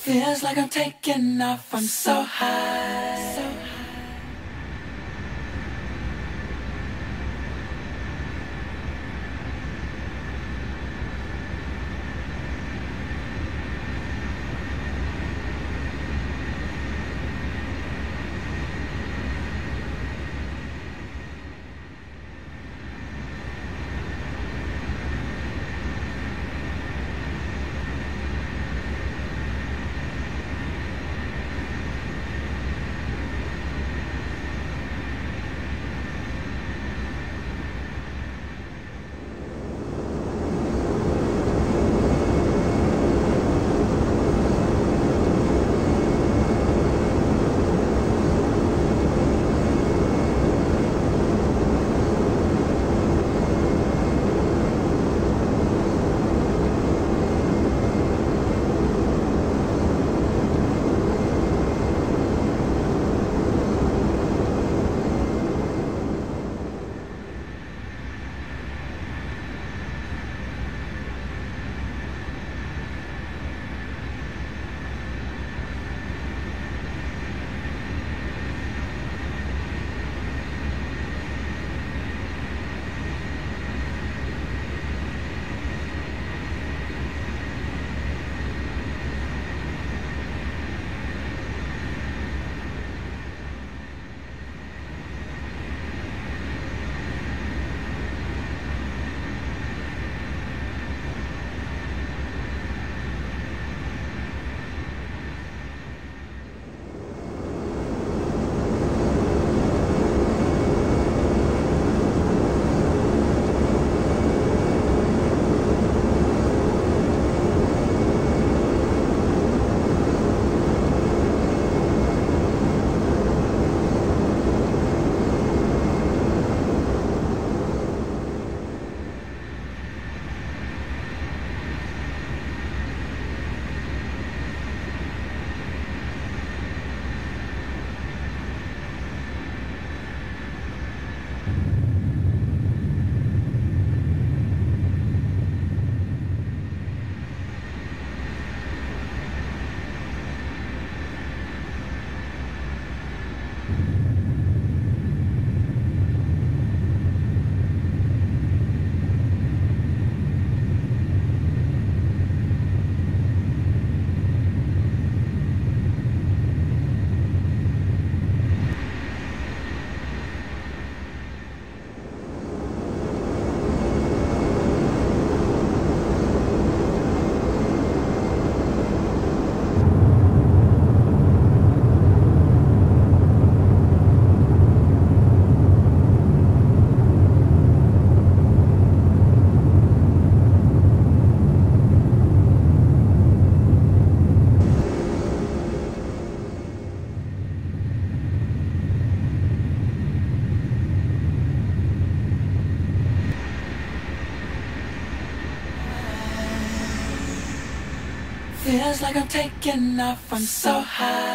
Feels like I'm taking off, I'm so high. Feels like I'm taking off, I'm so high.